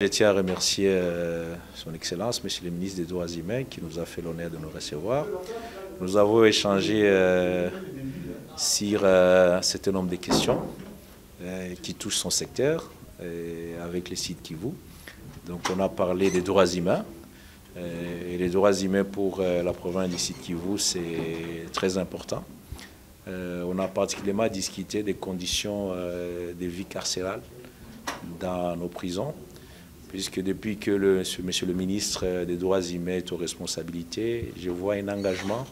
Je tiens à remercier euh, son Excellence, Monsieur le ministre des Droits humains, qui nous a fait l'honneur de nous recevoir. Nous avons échangé euh, sur euh, un certain nombre de questions qui touchent son secteur avec les sites Kivu. Donc on a parlé des droits humains. et les droits humains pour la province du site Kivu, c'est très important. on a particulièrement discuté des conditions de vie carcérale dans nos prisons puisque depuis que le, monsieur le ministre des Droits humains est aux responsabilités, je vois un engagement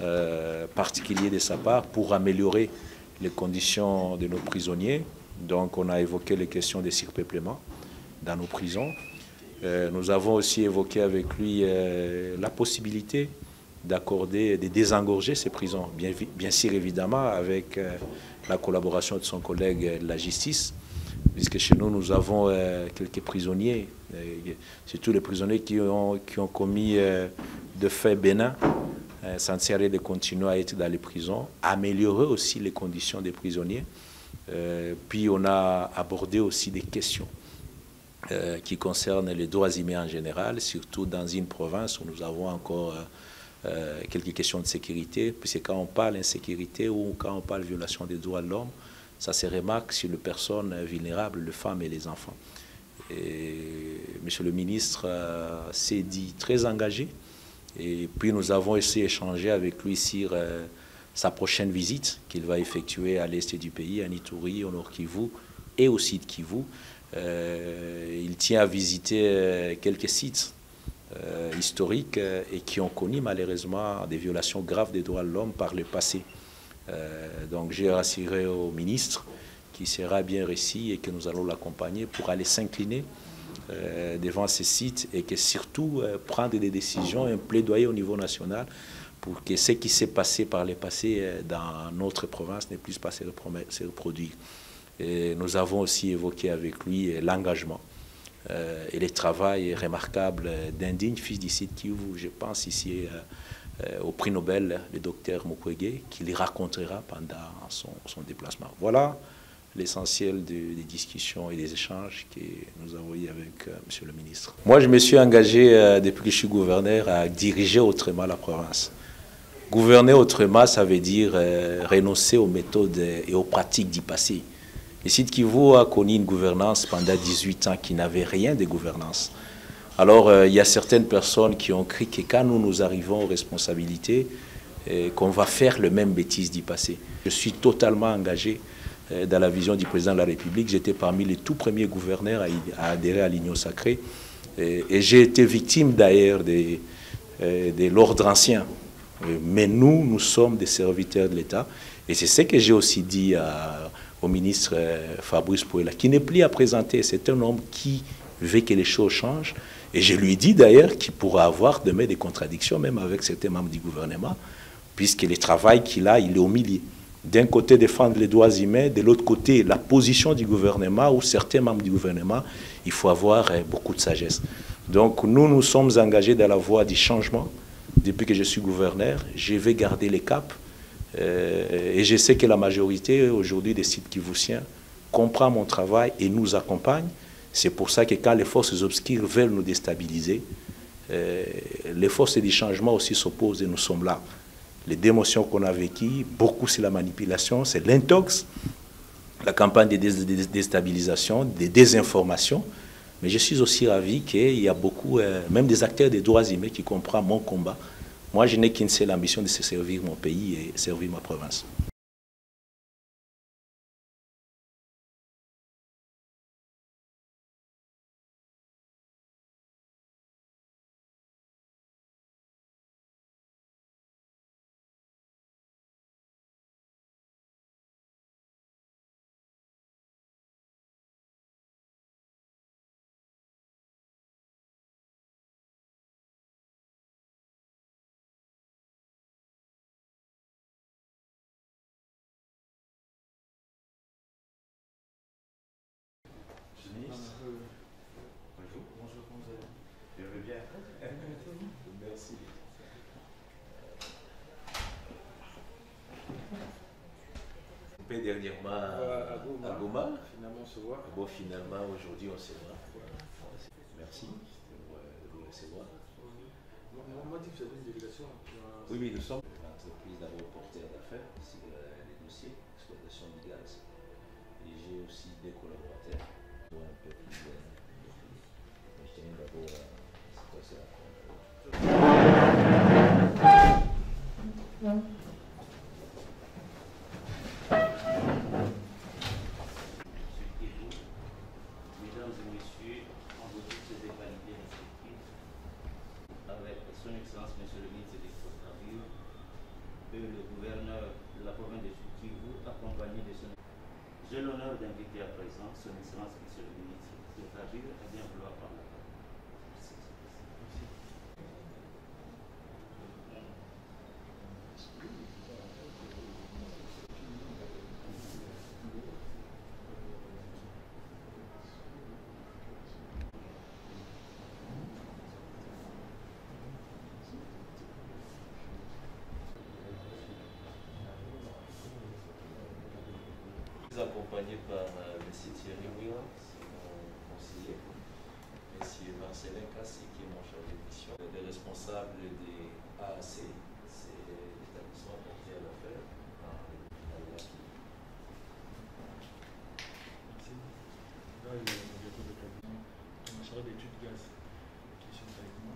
euh, particulier de sa part pour améliorer les conditions de nos prisonniers. Donc on a évoqué les questions des surpeuplements dans nos prisons. Euh, nous avons aussi évoqué avec lui euh, la possibilité d'accorder, de désengorger ces prisons, bien, bien sûr évidemment avec la collaboration de son collègue de la justice, puisque chez nous, nous avons euh, quelques prisonniers, surtout les prisonniers qui ont, qui ont commis euh, de faits bénins, euh, sans servir de continuer à être dans les prisons, améliorer aussi les conditions des prisonniers. puis on a abordé aussi des questions qui concernent les droits humains en général, surtout dans une province où nous avons encore quelques questions de sécurité, puisque quand on parle d'insécurité ou quand on parle violation des droits de l'homme, ça se remarque sur les personnes vulnérables, les femmes et les enfants. Monsieur le ministre euh, s'est dit très engagé. Et puis nous avons aussi échangé avec lui sur euh, sa prochaine visite qu'il va effectuer à l'est du pays, à Nitouri, au nord Kivu et au sud Kivu. Euh, il tient à visiter quelques sites historiques et qui ont connu malheureusement des violations graves des droits de l'homme par le passé. Euh, donc j'ai rassuré au ministre qui sera bien réussi et que nous allons l'accompagner pour aller s'incliner euh, devant ces sites et que surtout euh, prendre des décisions, un plaidoyer au niveau national pour que ce qui s'est passé par le passé dans notre province n'ait plus pas se reproduire. Et nous avons aussi évoqué avec lui l'engagement et le travail remarquable d'un digne fils d'ici qui, je pense ici, au prix Nobel, le docteur Mukwege, qui les racontera pendant son, déplacement. Voilà l'essentiel des, discussions et des échanges que nous avons eu avec euh, Monsieur le ministre. Moi, je me suis engagé, euh, depuis que je suis gouverneur, à diriger autrement la province. Gouverner autrement, ça veut dire renoncer aux méthodes et aux pratiques du passé. Le site Kivu a connu une gouvernance pendant 18 ans qui n'avait rien de gouvernance. Alors, euh, il y a certaines personnes qui ont cru que quand nous nous arrivons aux responsabilités, euh, qu'on va faire le même bêtise du passé. Je suis totalement engagé euh, dans la vision du président de la République. J'étais parmi les tout premiers gouverneurs à, adhérer à l'Union sacrée. Et, j'ai été victime d'ailleurs de, l'ordre ancien. Mais nous, nous sommes des serviteurs de l'État. Et c'est ce que j'ai aussi dit au ministre Fabrice Pouella, qui n'est plus à présenter. C'est un homme qui veut que les choses changent. Et je lui dis d'ailleurs qu'il pourra avoir demain des contradictions, même avec certains membres du gouvernement, puisque le travail qu'il a, il est au milieu. D'un côté, défendre les droits humains, de l'autre côté, la position du gouvernement ou certains membres du gouvernement, il faut avoir euh, beaucoup de sagesse. Donc nous, nous sommes engagés dans la voie du changement. Depuis que je suis gouverneur, je vais garder les caps. Euh, et je sais que la majorité aujourd'hui des sites kivusiens comprend mon travail et nous accompagne. C'est pour ça que quand les forces obscures veulent nous déstabiliser, euh, les forces du changement aussi s'opposent et nous sommes là. Les démotions qu'on a vécues, beaucoup c'est la manipulation, c'est l'intox, la campagne de déstabilisation, des désinformations. Mais je suis aussi ravi qu'il y a beaucoup, euh, même des acteurs des droits humains qui comprennent mon combat. Moi, je n'ai qu'une seule ambition de servir mon pays et servir ma province. ministre. Bonjour. Bonjour, comment vous allez Je vais bien. Merci. dernièrement à, Goma. à Goma. Finalement, on se voit. Bon, finalement, aujourd'hui, on se voit. Merci de vous recevoir. On m'a dit que vous avez une délégation. Oui, oui, nous sommes l'entreprise d'aéroportaire d'affaires, c'est les dossiers, exploitation du gaz. Et j'ai aussi des collaborateurs pour un peu plus de Je tiens d'abord à passer la Mesdames et messieurs, en vos toutes ces qualités respectives, avec son Excellence, Monsieur le ministre des Exportations, et le gouverneur de la province de Kivu, accompagné de son J'ai l'honneur d'inviter à présent son Excellence, Monsieur le ministre de bien vouloir accompagné par euh, M. Thierry Ouira, c'est mon conseiller, M. Marcelin Kassi, qui est mon chargé de mission, des responsables des AAC, c'est l'établissement porté à l'affaire dans le Merci. Là, il y a le directeur de cabinet, on a chargé d'études gaz, qui sont avec moi.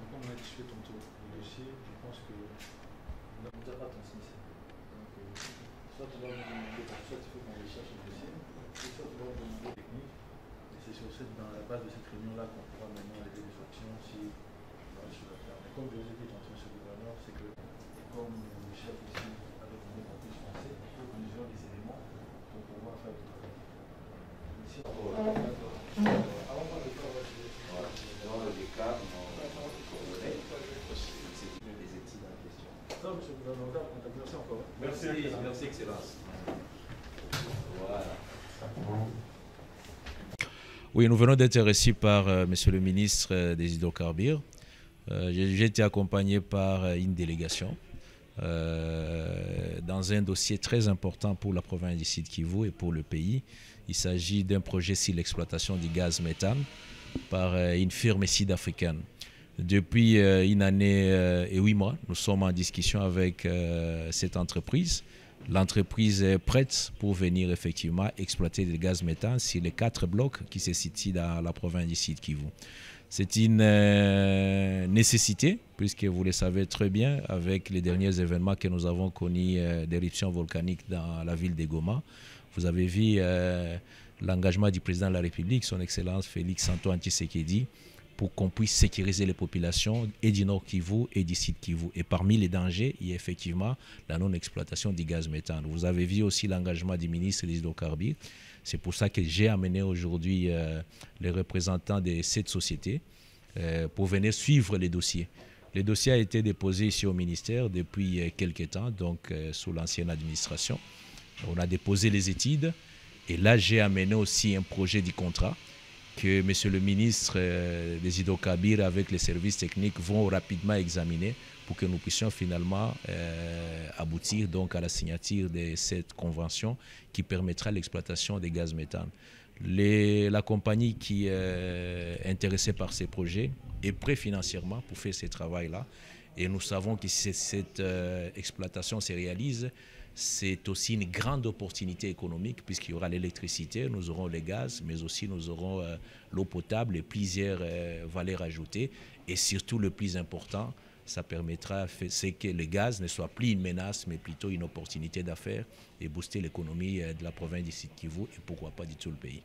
Donc, comme on a discuté tantôt le dossier, je pense que. On ne nous a pas transmis ça. Donc, euh, soit tu vas nous demander, soit tu fais qu'on recherche le dossier, soit tu vas nous demander technique. Et c'est sur cette, dans la base de cette réunion-là qu'on pourra maintenant lever des options si va sur la faire. Mais comme je vous ai dit tantôt, M. le gouverneur, c'est que comme le chef aussi donné en plus français, il faut que nous ayons des éléments pour pouvoir faire le travail. Merci. Avant de faire Dans le cas, c'est une des études en question. ça, M. le gouverneur, merci encore. Merci, merci, Excellence. Voilà. Oui, nous venons d'être reçus par euh, Monsieur le ministre euh, des hydrocarbures. Euh, J'ai été accompagné par euh, une délégation dans un dossier très important pour la province du Sud Kivu et pour le pays. Il s'agit d'un projet sur l'exploitation du gaz méthane par une firme sud-africaine. Depuis une année et huit mois, nous sommes en discussion avec cette entreprise. L'entreprise est prête pour venir effectivement exploiter le gaz méthane sur les quatre blocs qui se situent dans la province du Sud Kivu. C'est une euh, nécessité, puisque vous le savez très bien, avec les derniers événements que nous avons connus euh, d'éruption volcanique dans la ville de Goma. Vous avez vu euh, l'engagement du président de la République, son Excellence Félix Antoine Tshisekedi, pour qu'on puisse sécuriser les populations et du Nord Kivu et du Sud Kivu. Et parmi les dangers, il y a effectivement la non-exploitation du gaz méthane. Vous avez vu aussi l'engagement du ministre des hydrocarbures. C'est pour ça que j'ai amené aujourd'hui euh, les représentants de cette société euh, pour venir suivre les dossiers. Le dossier a été déposé ici au ministère depuis euh, quelques temps, donc sous l'ancienne administration. On a déposé les études et là j'ai amené aussi un projet du contrat que Monsieur le ministre euh, des hydrocarbures avec les services techniques vont rapidement examiner pour que nous puissions finalement euh, aboutir à la signature de cette convention qui permettra l'exploitation des gaz méthane. La compagnie qui est intéressée par ces projets est prêt financièrement pour faire ce travail-là. Et nous savons que si cette euh, exploitation se réalise, c'est aussi une grande opportunité économique puisqu'il y aura l'électricité, nous aurons le gaz, mais aussi nous aurons euh, l'eau potable et plusieurs euh, valeurs ajoutées. Et surtout, le plus important, ça permettra c'est que le gaz ne soit plus une menace, mais plutôt une opportunité d'affaires et booster l'économie euh, de la province du Sud-Kivu et pourquoi pas du tout le pays.